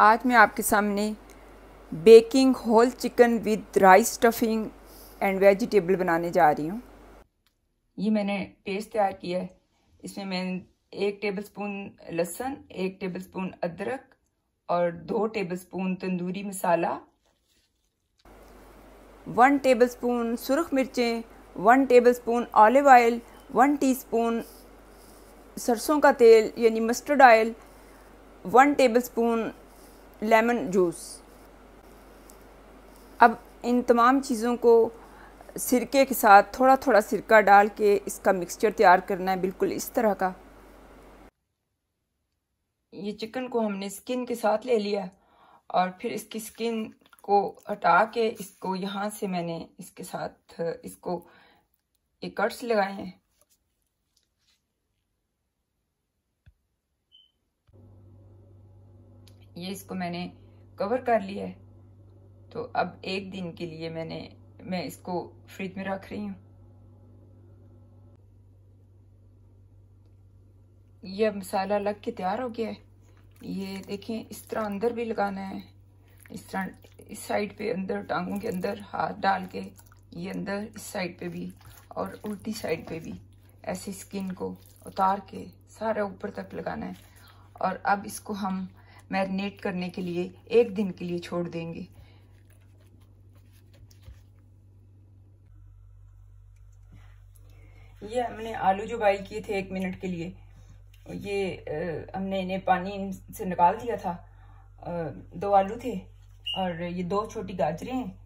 आज मैं आपके सामने baking whole chicken with rice stuffing and vegetable बनाने जा रही हूँ। ये मैंने पेस्ट तैयार किया है। इसमें मैंने एक टेबलस्पून लहसुन, एक टेबलस्पून अदरक और दो tablespoon tandoori masala one tablespoon सुरख मिर्चें one tablespoon olive oil one teaspoon सरसों का तेल, यानी mustard oil one tablespoon lemon juice. अब इन तमाम चीज़ों को सिरके के साथ थोड़ा थोड़ा सिरका डाल के इसका मिक्सचर तैयार करना है बिल्कुल इस तरह का। ये चिकन को हमने स्किन के साथ ले लिया और फिर इसकी स्किन को हटा के इसको यहाँ से मैंने इसके साथ इसको एक कट्स लगाए हैं। ये इसको मैंने कवर कर लिया है। तो अब एक दिन के लिए मैंने, मैं इसको फ्रिज में रख रही हूँ। ये अब मसाला लग के तैयार हो गया है। ये देखें, इस तरह अंदर भी लगाना है। इस तरह, इस साइड पे अंदर, टांगों के अंदर हाथ डाल के ये अंदर, इस साइड पे भी और उल्टी साइड पे भी ऐसे स्किन को उतार के सारा ऊपर तक लगाना है। और अब इसको हम मैरिनेट करने के लिए एक दिन के लिए छोड़ देंगे। ये हमने आलू जो बॉइल किए थे एक मिनट के लिए ये आ, हमने इन्हें पानी से निकाल दिया था। आ, दो आलू थे और ये दो छोटी गाजरें हैं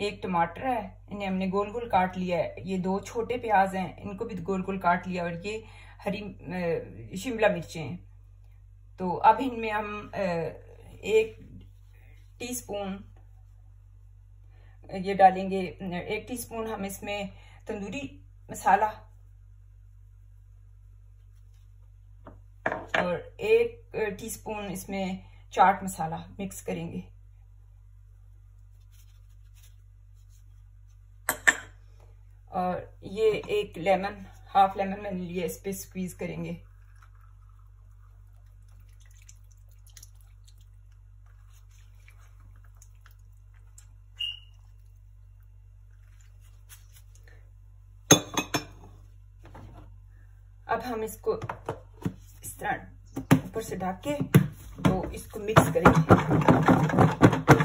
एक टमाटर है इन्हें हमने गोल गोल काट लिया है। ये दो छोटे प्याज हैं इनको भी गोल गोल काट लिया और ये हरी शिमला मिर्चें हैं। तो अब इनमें हम एक टीस्पून, ये डालेंगे, एक टीस्पून हम इसमें तंदूरी मसाला और एक टीस्पून इसमें चाट मसाला मिक्स करेंगे। और ये एक लेमन, हाफ़ लेमन मैंने लिया, इस पर स्क्वीज करेंगे। हम इसको इस तरह ऊपर से ढक के तो इसको मिक्स करेंगे।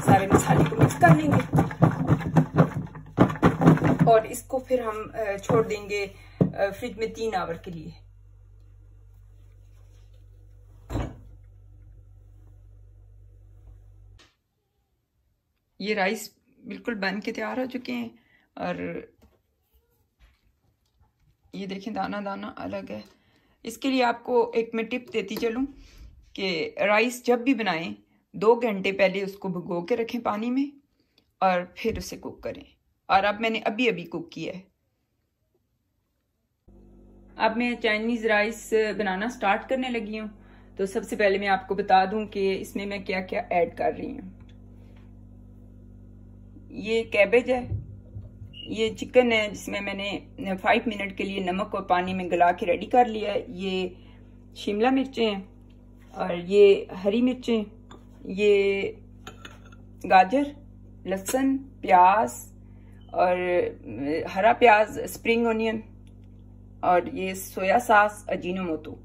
सारे मसाले को मिक्स कर लेंगे। और इसको फिर हम छोड़ देंगे फ्रिज में तीन आवर के लिए। ये राइस बिल्कुल बन के तैयार हो चुके हैं और ये देखें दाना दाना अलग है। इसके लिए आपको एक मैं टिप देती चलूँ कि राइस जब भी बनाएँ, दो घंटे पहले उसको भिगो के रखें पानी में और फिर उसे कुक करें। और अब मैंने अभी अभी कुक किया है। अब मैं चाइनीज़ राइस बनाना स्टार्ट करने लगी हूँ। तो सबसे पहले मैं आपको बता दूँ कि इसमें मैं क्या क्या ऐड कर रही हूँ। ये कैबेज है। ये चिकन है, जिसमें मैंने फाइव मिनट के लिए नमक और पानी में गला के रेडी कर लिया ये शिमला मिर्चें हैं और ये हरी मिर्चें ये गाजर, लहसुन, प्याज और हरा प्याज स्प्रिंग ऑनियन और ये सोया सास अजीनो मोतो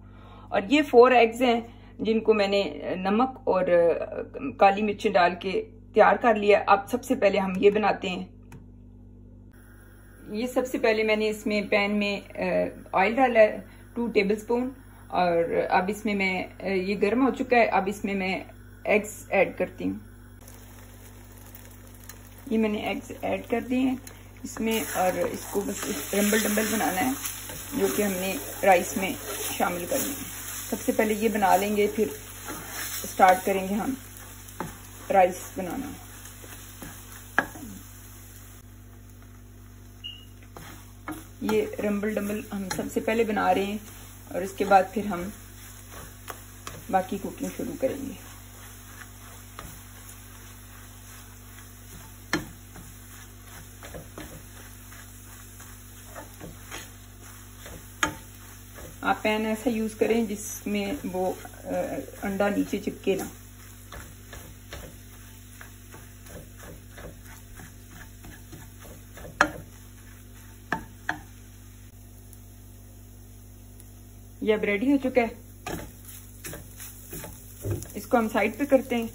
और ये फोर एग्स हैं, जिनको मैंने नमक और काली मिर्चें डाल के तैयार कर लिया। अब सबसे पहले हम ये बनाते हैं। ये सबसे पहले मैंने इसमें पैन में ऑयल डाला है टू टेबल स्पून और अब इसमें मैं ये गर्म हो चुका है, अब इसमें मैं एग्स ऐड करती हूँ। ये मैंने एग्स ऐड कर दिए हैं इसमें, और इसको बस रंबल डम्बल बनाना है, जो कि हमने राइस में शामिल करना है। सबसे पहले ये बना लेंगे, फिर स्टार्ट करेंगे हम राइस बनाना। ये रंबल डम्बल हम सबसे पहले बना रहे हैं और इसके बाद फिर हम बाकी कुकिंग शुरू करेंगे। आप पैन ऐसा यूज़ करें जिसमें वो अंडा नीचे चिपके ना। ये अब रेडी हो चुका है। इसको हम साइड पे करते हैं।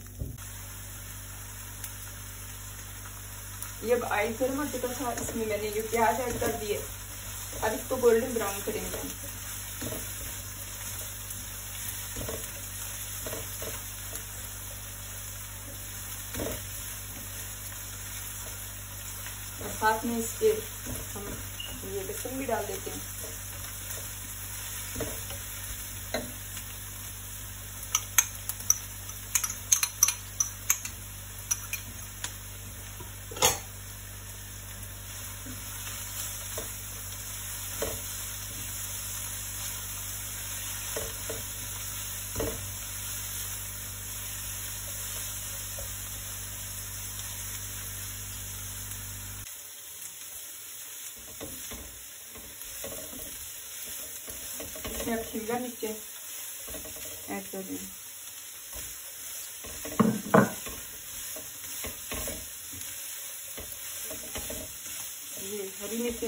ये अब आयल गर्म हो चुका था इसमें मैंने ये प्याज ऐड कर दिए। अब इसको गोल्डन ब्राउन करेंगे साथ में इसके हम ये लहसुन भी डाल देते हैं। इसमें अब शिमला मिर्च ऐड कर दें ये हरी मिर्च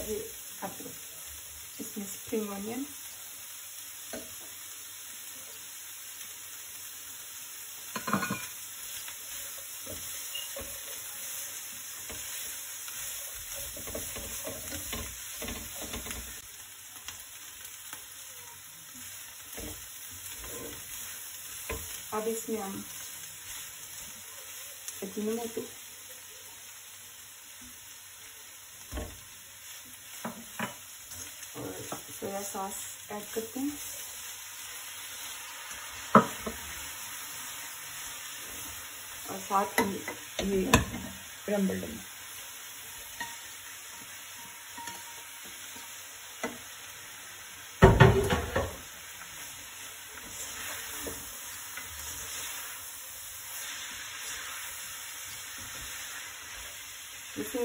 ये अब इसमें स्प्रिंग ऑनियन अब इसमें हम अजीनोमोटो और सोया सॉस ऐड करते हैं और साथ ही ये रंबल डमी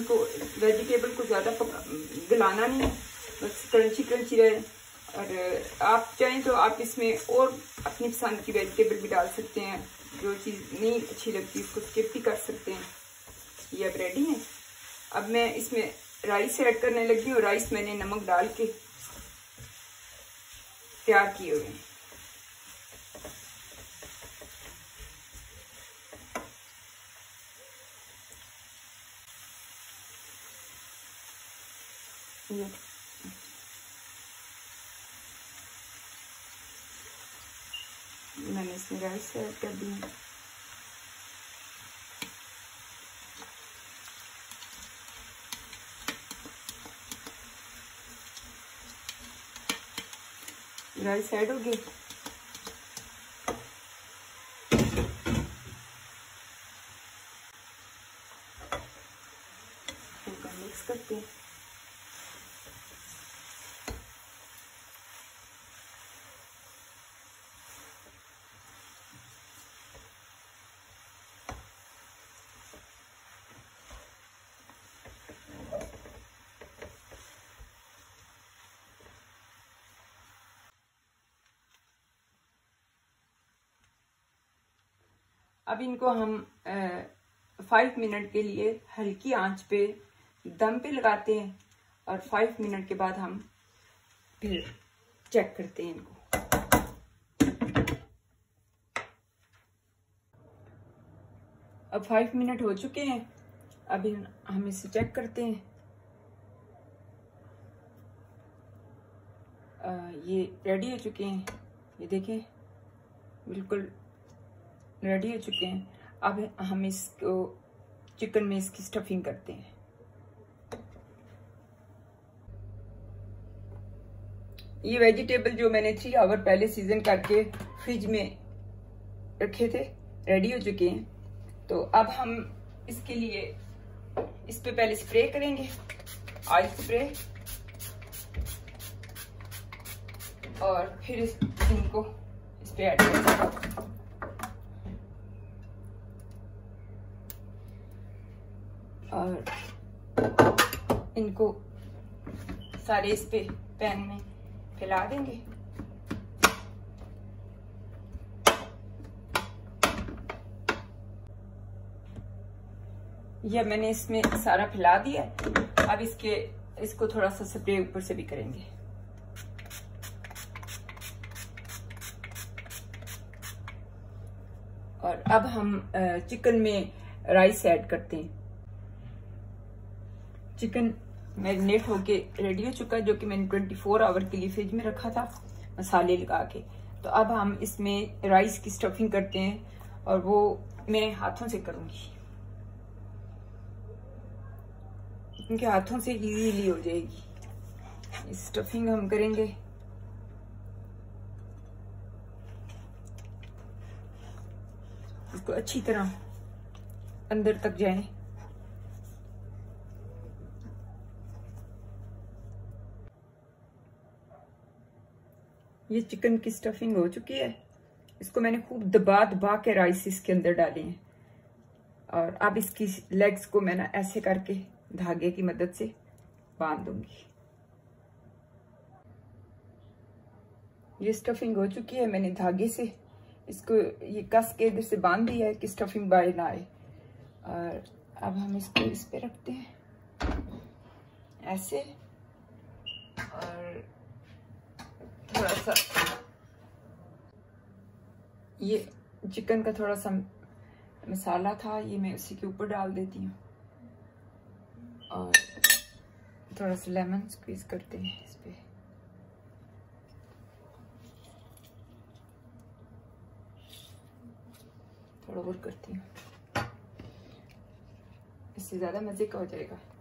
इसमें को वेजिटेबल को ज़्यादा गलाना नहीं बस क्रंची क्रंची रहे। और आप चाहें तो आप इसमें और अपनी पसंद की वेजिटेबल भी डाल सकते हैं। जो चीज़ नहीं अच्छी लगती, उसको स्किप भी कर सकते हैं। ये अब रेडी है। अब मैं इसमें राइस ऐड करने लगी हूँ। राइस मैंने नमक डाल के तैयार किए हुए हैं। मैंने इसमें राइस ऐड कर दी राइस ऐड हो गई मिक्स करते अब इनको हम फाइव मिनट के लिए हल्की आँच पे दम पे लगाते हैं और फाइव मिनट के बाद हम फिर चेक करते हैं इनको। अब फाइव मिनट हो चुके हैं। अभी हम इसे चेक करते हैं। आ, ये रेडी हो चुके हैं। ये देखें बिल्कुल रेडी हो चुके हैं। अब हम इसको चिकन में इसकी स्टफिंग करते हैं। ये वेजिटेबल जो मैंने थ्री आवर पहले सीज़न करके फ्रिज में रखे थे रेडी हो चुके हैं। तो अब हम इसके लिए इस पे पहले स्प्रे करेंगे ऑयल स्प्रे और फिर इस, इनको इस पे ऐड करेंगे। और इनको सारे इस पे पैन में फैला देंगे। यह मैंने इसमें सारा फैला दिया अब इसके, इसको थोड़ा सा स्प्रे ऊपर से भी करेंगे। और अब हम चिकन में राइस ऐड करते हैं। चिकन मैरिनेट होके रेडी हो चुका है, जो कि मैंने 24 आवर के लिए फ्रिज में रखा था, मसाले लगा के। तो अब हम इसमें राइस की स्टफिंग करते हैं और वो मैं हाथों से करूँगी। क्योंकि हाथों से इजीली हो जाएगी। स्टफिंग हम करेंगे। इसको अच्छी तरह अंदर तक जाए। ये चिकन की स्टफिंग हो चुकी है। इसको मैंने खूब दबा दबा के राइस इसके अंदर डाले हैं। और अब इसकी लेग्स को मैंने ऐसे करके धागे की मदद से बाँध दूँगी। ये स्टफिंग हो चुकी है, मैंने धागे से इसको ये कस के इधर से बाँध दिया है कि स्टफिंग बाहर ना आए। और अब हम इसको इस पे रखते हैं। ऐसे। और थोड़ा सा ये चिकन का थोड़ा सा मसाला था, ये मैं उसी के ऊपर डाल देती हूँ। और थोड़ा सा लेमन स्क्वीज करते हैं इस पे। थोड़ा और करती हूँ। इससे ज़्यादा मज़े का हो जाएगा।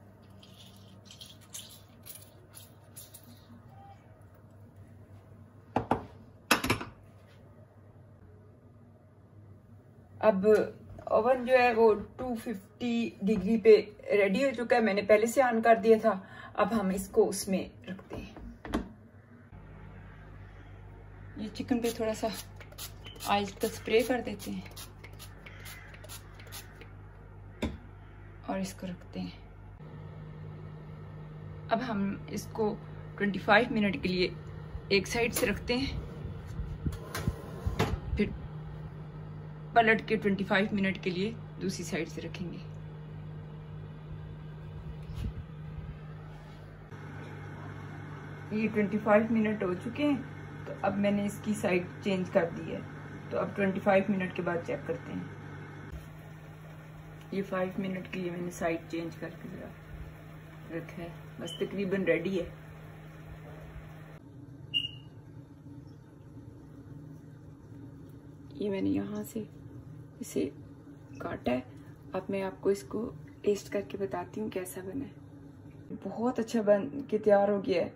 अब ओवन जो है वो 250 डिग्री पे रेडी हो चुका है। मैंने पहले से ऑन कर दिया था। अब हम इसको उसमें रखते हैं। ये चिकन पे थोड़ा सा आइस का स्प्रे कर देते हैं। और इसको रखते हैं। अब हम इसको 25 मिनट के लिए एक साइड से रखते हैं फिर पलट के 25 मिनट के लिए दूसरी साइड से रखेंगे। ये 25 मिनट हो चुके हैं तो अब मैंने इसकी साइड चेंज कर दी है। तो अब 25 मिनट के बाद चेक करते हैं। ये 5 मिनट के लिए मैंने साइड चेंज करके रखा है। बस तकरीबन रेडी है। ये मैंने यहाँ से इसे काटा है। अब मैं आपको इसको टेस्ट करके बताती हूँ कैसा बना है। बहुत अच्छा बन के तैयार हो गया है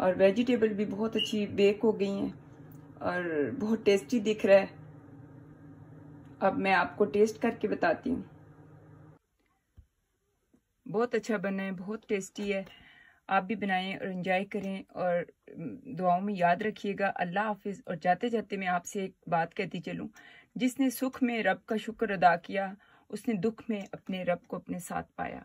और वेजिटेबल भी बहुत अच्छी बेक हो गई हैं और बहुत टेस्टी दिख रहा है। अब मैं आपको टेस्ट करके बताती हूँ। बहुत अच्छा बना है, बहुत टेस्टी है। आप भी बनाएँ और इन्जॉय करें और दुआओं में याद रखिएगा। अल्लाह हाफिज़। और जाते जाते मैं आपसे एक बात कहती चलूँ। जिसने सुख में रब का शुक्र अदा किया, उसने दुख में अपने रब को अपने साथ पाया।